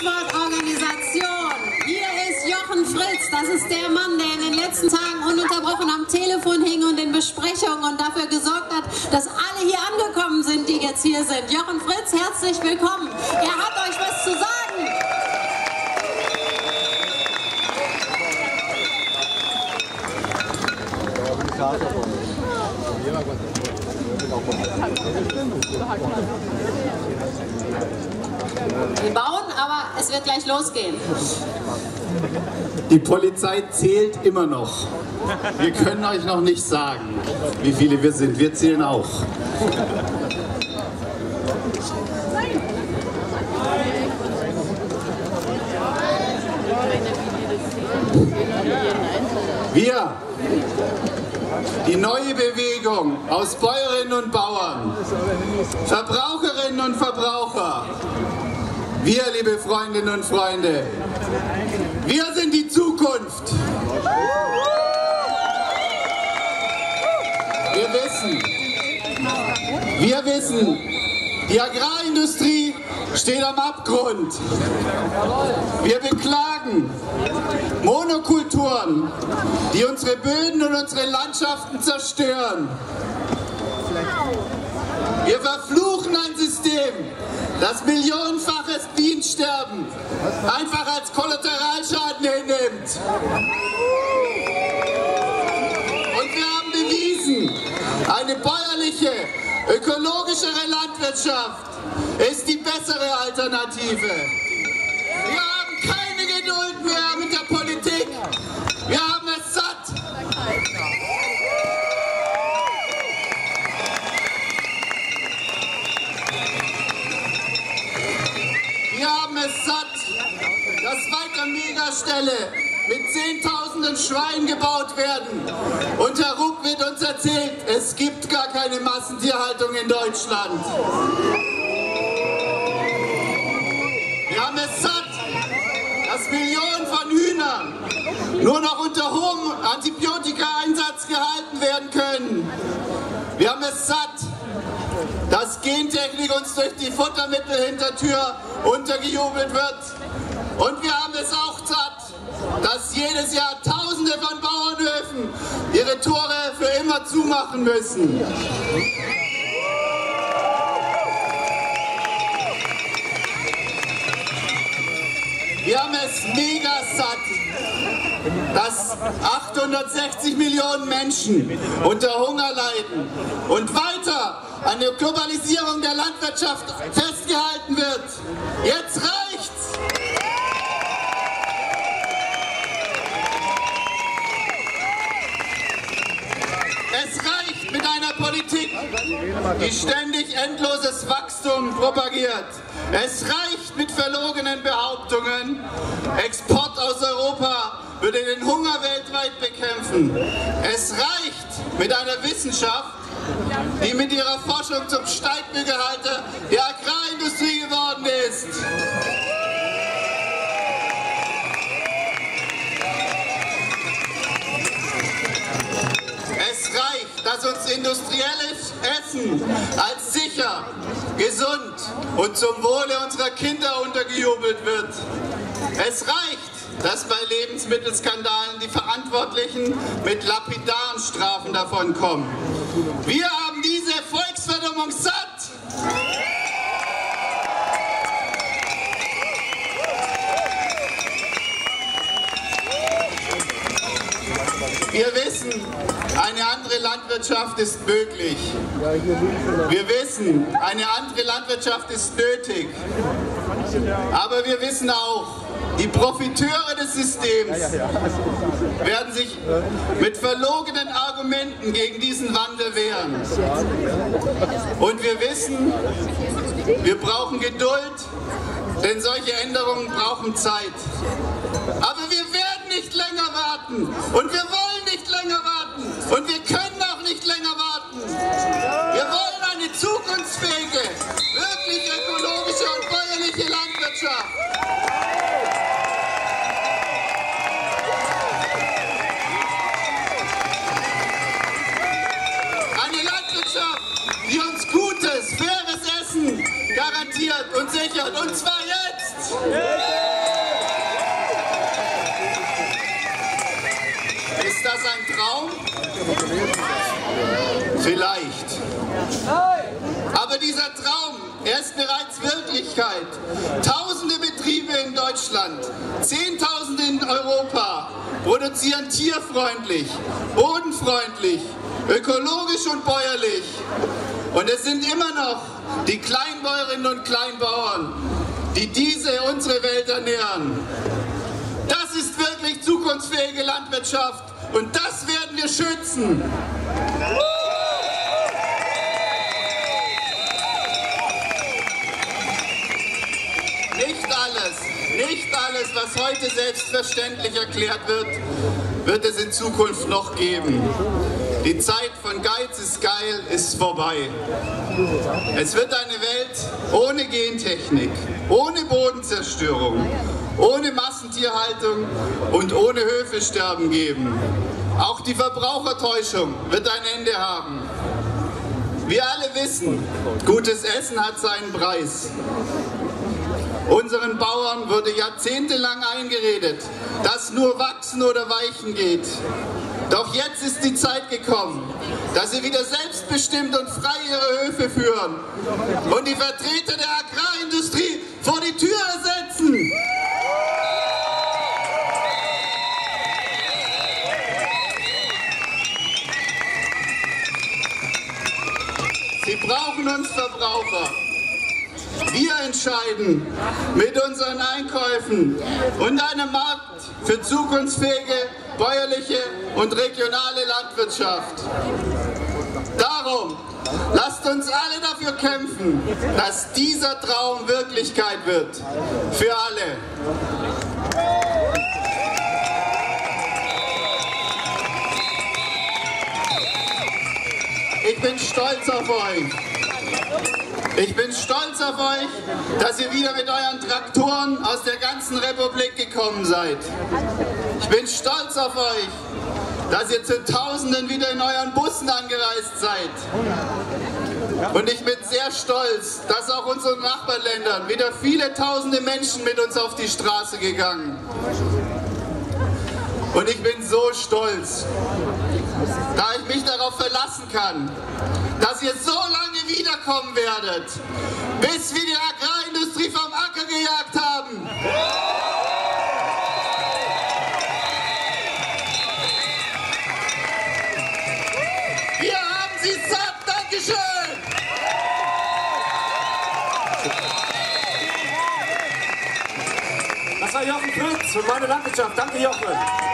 Transportorganisation. Hier ist Jochen Fritz. Das ist der Mann, der in den letzten Tagen ununterbrochen am Telefon hing und in Besprechungen und dafür gesorgt hat, dass alle hier angekommen sind, die jetzt hier sind. Jochen Fritz, herzlich willkommen. Er hat euch was zu sagen. Wir bauen, aber es wird gleich losgehen. Die Polizei zählt immer noch. Wir können euch noch nicht sagen, wie viele wir sind. Wir zählen auch. Wir, die neue Bewegung aus Bäuerinnen und Bauern, Verbraucherinnen und Verbraucher, wir, liebe Freundinnen und Freunde, wir sind die Zukunft. Wir wissen, wir wissen, die Agrarindustrie steht am Abgrund. Wir beklagen Monokulturen, die unsere Böden und unsere Landschaften zerstören. Wir verfluchen ein System, das millionenfaches Bienensterben einfach als Kollateralschaden hinnimmt. Und wir haben bewiesen, eine bäuerliche, ökologischere Landwirtschaft ist die bessere Alternative. Wir es satt, dass weiter Megaställe mit Zehntausenden Schweinen gebaut werden. Und Herr Ruck wird uns erzählt, es gibt gar keine Massentierhaltung in Deutschland. Wir haben es satt, dass Millionen von Hühnern nur noch unter hohem Antibiotikaeinsatz gehalten werden können. Wir haben es satt, dass Gentechnik uns durch die Futtermittelhintertür untergejubelt wird. Und wir haben es auch satt, dass jedes Jahr Tausende von Bauernhöfen ihre Tore für immer zumachen müssen. Wir haben es mega satt, dass 860 Millionen Menschen unter Hunger leiden und weiter an der Globalisierung der Landwirtschaft festgehalten wird. Jetzt reicht's! Es reicht mit einer Politik, die ständig endloses Wachstum propagiert. Es reicht mit verlogenen Behauptungen. Export aus Europa würde den Hunger weltweit bekämpfen. Es reicht mit einer Wissenschaft, die mit ihrer Forschung zum Steigbügelhalter der Agrarindustrie geworden ist. Es reicht, dass uns industrielles Essen als sicher, gesund und zum Wohle unserer Kinder untergejubelt wird. Es reicht, dass bei Lebensmittelskandalen die Verantwortlichen mit lapidaren Strafen davonkommen. Wir haben diese Volksverdummung satt. Wir wissen, eine andere Landwirtschaft ist möglich. Wir wissen, eine andere Landwirtschaft ist nötig. Aber wir wissen auch, die Profiteure des Systems werden sich mit verlogenen Argumenten gegen diesen Wandel wehren. Und wir wissen, wir brauchen Geduld, denn solche Änderungen brauchen Zeit. Aber wir werden nicht länger warten und wir wollen das ein Traum? Vielleicht. Aber dieser Traum, er ist bereits Wirklichkeit. Tausende Betriebe in Deutschland, Zehntausende in Europa produzieren tierfreundlich, bodenfreundlich, ökologisch und bäuerlich. Und es sind immer noch die Kleinbäuerinnen und Kleinbauern, die diese unsere Welt ernähren. Zukunftsfähige Landwirtschaft und das werden wir schützen. Nicht alles, nicht alles, was heute selbstverständlich erklärt wird, wird es in Zukunft noch geben. Die Zeit von Geiz ist geil ist vorbei. Es wird eine Welt ohne Gentechnik, ohne Bodenzerstörung, ohne Massentierhaltung und ohne Höfesterben geben. Auch die Verbrauchertäuschung wird ein Ende haben. Wir alle wissen, gutes Essen hat seinen Preis. Unseren Bauern wurde jahrzehntelang eingeredet, dass nur wachsen oder weichen geht. Doch jetzt ist die Zeit gekommen, dass sie wieder selbstbestimmt und frei ihre Höfe führen und die Vertreter der Agrarindustrie vor die Tür setzen. Brauchen uns Verbraucher. Wir entscheiden mit unseren Einkäufen und einem Markt für zukunftsfähige, bäuerliche und regionale Landwirtschaft. Darum lasst uns alle dafür kämpfen, dass dieser Traum Wirklichkeit wird. Für alle. Ich bin stolz auf euch. Ich bin stolz auf euch, dass ihr wieder mit euren Traktoren aus der ganzen Republik gekommen seid. Ich bin stolz auf euch, dass ihr zu Tausenden wieder in euren Bussen angereist seid. Und ich bin sehr stolz, dass auch unseren Nachbarländern wieder viele tausende Menschen mit uns auf die Straße gegangen. Und ich bin so stolz, da ich mich darauf verlassen kann, dass ihr so lange wiederkommen werdet, bis wir die Agrarindustrie vom Acker gejagt haben. Wir haben sie satt. Dankeschön. Das war Jochen Fritz für meine Landwirtschaft. Danke, Jochen.